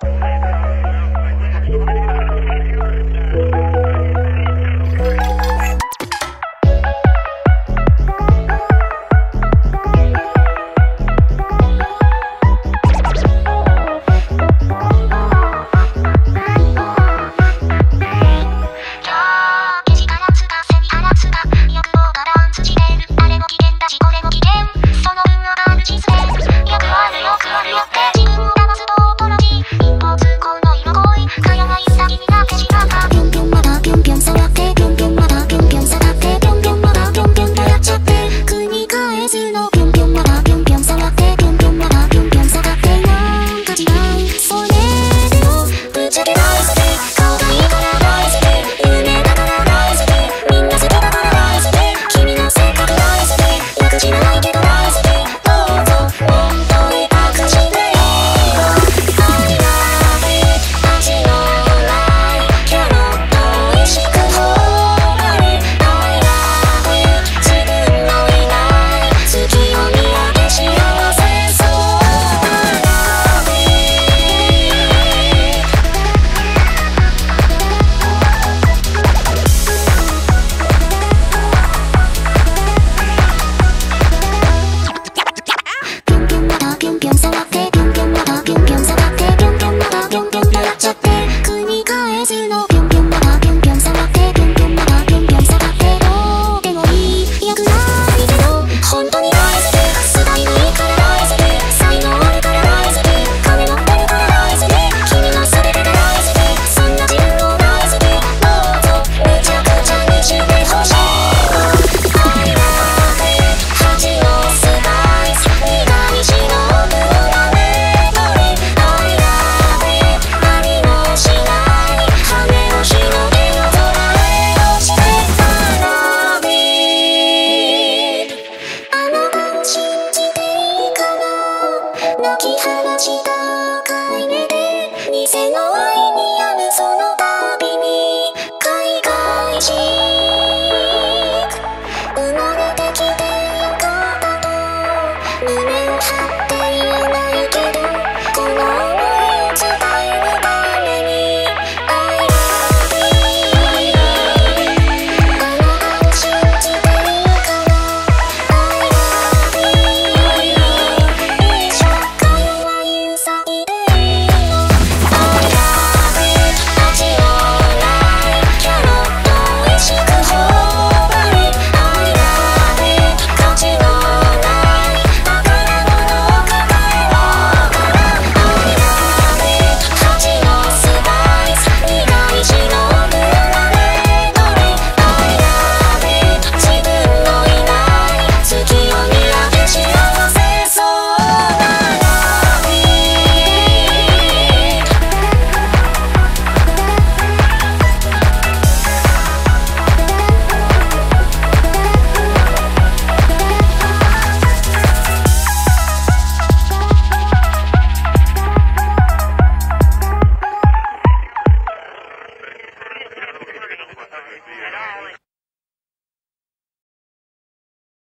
Bye. ずの